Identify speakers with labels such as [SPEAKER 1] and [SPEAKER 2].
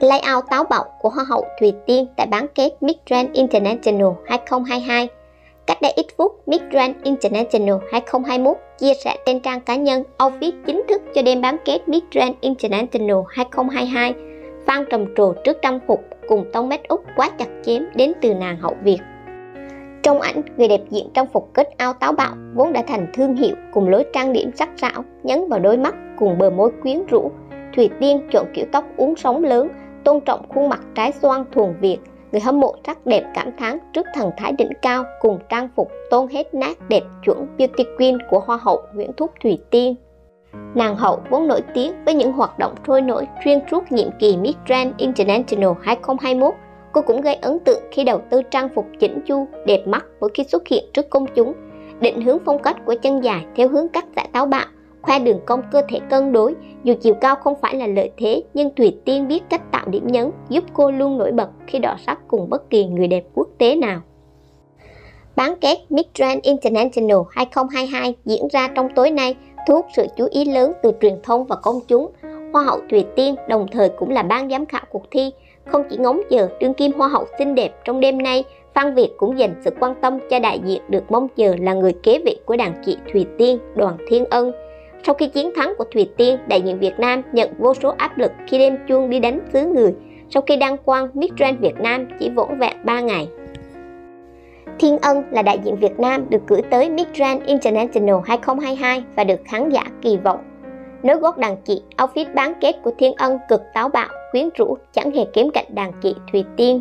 [SPEAKER 1] Layout táo bạo của Hoa hậu Thùy Tiên tại bán kết Miss Grand International 2022 Cách đây ít phút, Miss Grand International 2021 chia sẻ trên trang cá nhân outfit chính thức cho đêm bán kết Miss Grand International 2022 Phan trầm trồ trước trang phục cùng tông make Úc quá chặt chém đến từ nàng hậu Việt. Trong ảnh, người đẹp diện trang phục kết ao táo bạo vốn đã thành thương hiệu cùng lối trang điểm sắc sảo, nhấn vào đôi mắt cùng bờ môi quyến rũ. Thùy Tiên chọn kiểu tóc uốn sóng lớn, tôn trọng khuôn mặt trái xoan thuần Việt. Người hâm mộ sắc đẹp cảm thán trước thần thái đỉnh cao cùng trang phục tôn hết nát đẹp chuẩn beauty queen của Hoa hậu Nguyễn Thúc Thùy Tiên. Nàng hậu vốn nổi tiếng với những hoạt động trôi nổi xuyên suốt nhiệm kỳ Miss Grand International 2021. Cô cũng gây ấn tượng khi đầu tư trang phục chỉnh chu, đẹp mắt mỗi khi xuất hiện trước công chúng. Định hướng phong cách của chân dài theo hướng cắt giải táo bạo, hai đường cong cơ thể cân đối. Dù chiều cao không phải là lợi thế, nhưng Thủy Tiên biết cách tạo điểm nhấn, giúp cô luôn nổi bật khi đọ sắc cùng bất kỳ người đẹp quốc tế nào. Bán kết Miss Grand International 2022 diễn ra trong tối nay thu hút sự chú ý lớn từ truyền thông và công chúng. Hoa hậu Thùy Tiên đồng thời cũng là ban giám khảo cuộc thi. Không chỉ ngóng chờ đương kim hoa hậu xinh đẹp trong đêm nay, Phan Việt cũng dành sự quan tâm cho đại diện được mong chờ là người kế vị của đàn chị Thùy Tiên, Đoàn Thiên Ân. Sau khi chiến thắng của Thùy Tiên, đại diện Việt Nam nhận vô số áp lực khi đem chuông đi đánh xứ người. Sau khi đăng quang Miss Grand Việt Nam chỉ vỏn vẹn 3 ngày. Thiên Ân là đại diện Việt Nam được cử tới Miss Grand International 2022 và được khán giả kỳ vọng. Nối gót đàn chị, outfit bán kết của Thiên Ân cực táo bạo, quyến rũ, chẳng hề kém cạnh đàn chị Thùy Tiên